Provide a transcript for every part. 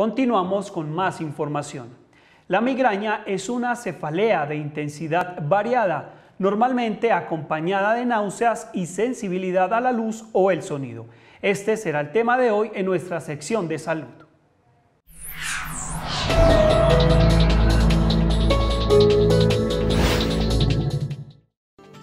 Continuamos con más información. La migraña es una cefalea de intensidad variada, normalmente acompañada de náuseas y sensibilidad a la luz o el sonido. Este será el tema de hoy en nuestra sección de salud.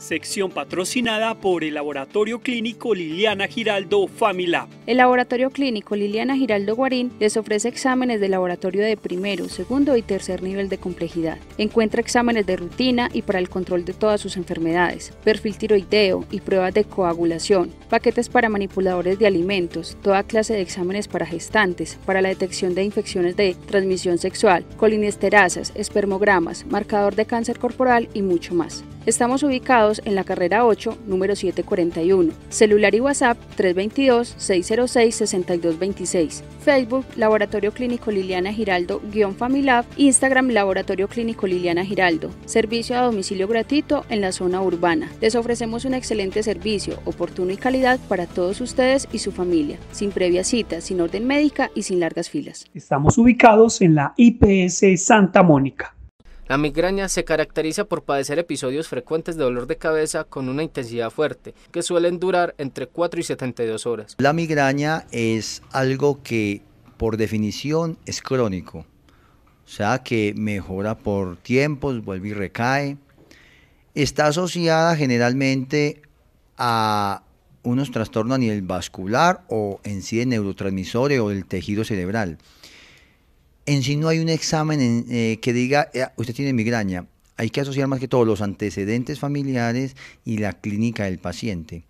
Sección patrocinada por el Laboratorio Clínico Liliana Giraldo Familab. El Laboratorio Clínico Liliana Giraldo Guarín les ofrece exámenes de laboratorio de primero, segundo y tercer nivel de complejidad. Encuentra exámenes de rutina y para el control de todas sus enfermedades, perfil tiroideo y pruebas de coagulación, paquetes para manipuladores de alimentos, toda clase de exámenes para gestantes, para la detección de infecciones de transmisión sexual, colinesterasas, espermogramas, marcador de cáncer corporal y mucho más. Estamos ubicados en la carrera 8, número 741. Celular y WhatsApp 322-606-6226. Facebook Laboratorio Clínico Liliana Giraldo, guion Familab. Instagram Laboratorio Clínico Liliana Giraldo. Servicio a domicilio gratuito en la zona urbana. Les ofrecemos un excelente servicio, oportuno y calidad para todos ustedes y su familia, sin previa cita, sin orden médica y sin largas filas. Estamos ubicados en la IPS Santa Mónica. La migraña se caracteriza por padecer episodios frecuentes de dolor de cabeza con una intensidad fuerte, que suelen durar entre 4 y 72 horas. La migraña es algo que por definición es crónico, o sea que mejora por tiempos, vuelve y recae. Está asociada generalmente a unos trastornos a nivel vascular o en sí de neurotransmisores o del tejido cerebral en sí no hay un examen eh, que diga, eh, usted tiene migraña. Hay que asociar más que todo los antecedentes familiares y la clínica del paciente.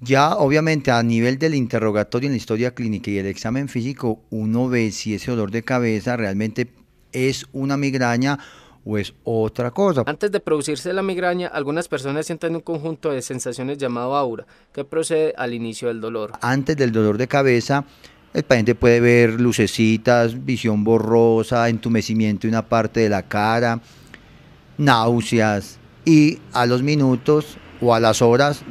Ya obviamente a nivel del interrogatorio en la historia clínica y el examen físico, uno ve si ese dolor de cabeza realmente es una migraña o es otra cosa. Antes de producirse la migraña, algunas personas sienten un conjunto de sensaciones llamado aura, que procede al inicio del dolor. Antes del dolor de cabeza, el paciente puede ver lucecitas, visión borrosa, entumecimiento en una parte de la cara, náuseas y a los minutos o a las horas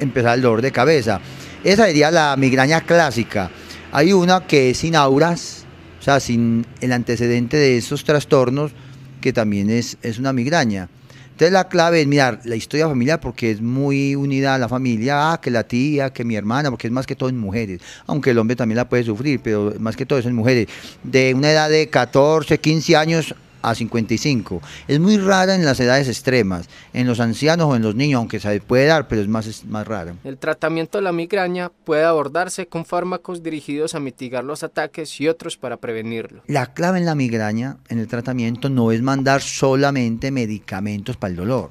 empezar el dolor de cabeza. Esa sería la migraña clásica. Hay una que es sin auras, o sea, sin el antecedente de esos trastornos, que también es, es una migraña. Entonces la clave es mirar la historia familiar porque es muy unida la familia, ah, que la tía, que mi hermana, porque es más que todo en mujeres, aunque el hombre también la puede sufrir, pero más que todo es en mujeres, de una edad de 14, 15 años a 55. Es muy rara en las edades extremas, en los ancianos o en los niños, aunque se puede dar, pero es más, es más rara. El tratamiento de la migraña puede abordarse con fármacos dirigidos a mitigar los ataques y otros para prevenirlo. La clave en la migraña, en el tratamiento, no es mandar solamente medicamentos para el dolor.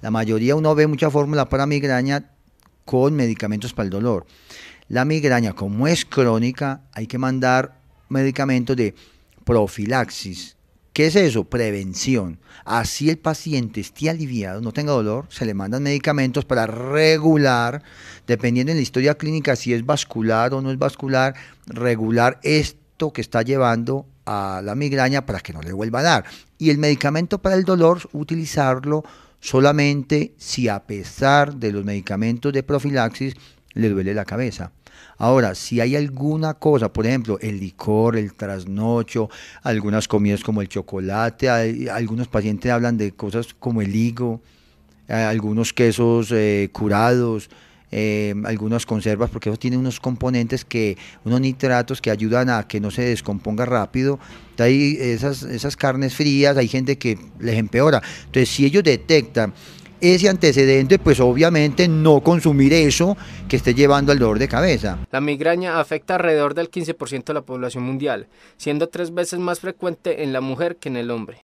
La mayoría uno ve mucha fórmula para migraña con medicamentos para el dolor. La migraña, como es crónica, hay que mandar medicamentos de profilaxis, ¿Qué es eso? Prevención. Así el paciente esté aliviado, no tenga dolor, se le mandan medicamentos para regular, dependiendo de la historia clínica, si es vascular o no es vascular, regular esto que está llevando a la migraña para que no le vuelva a dar. Y el medicamento para el dolor, utilizarlo solamente si a pesar de los medicamentos de profilaxis le duele la cabeza. Ahora, si hay alguna cosa, por ejemplo, el licor, el trasnocho, algunas comidas como el chocolate, algunos pacientes hablan de cosas como el higo, eh, algunos quesos eh, curados, eh, algunas conservas, porque eso tiene unos componentes que, unos nitratos que ayudan a que no se descomponga rápido. Hay esas, esas carnes frías, hay gente que les empeora. Entonces, si ellos detectan ese antecedente, pues obviamente no consumir eso que esté llevando al dolor de cabeza. La migraña afecta alrededor del 15% de la población mundial, siendo tres veces más frecuente en la mujer que en el hombre.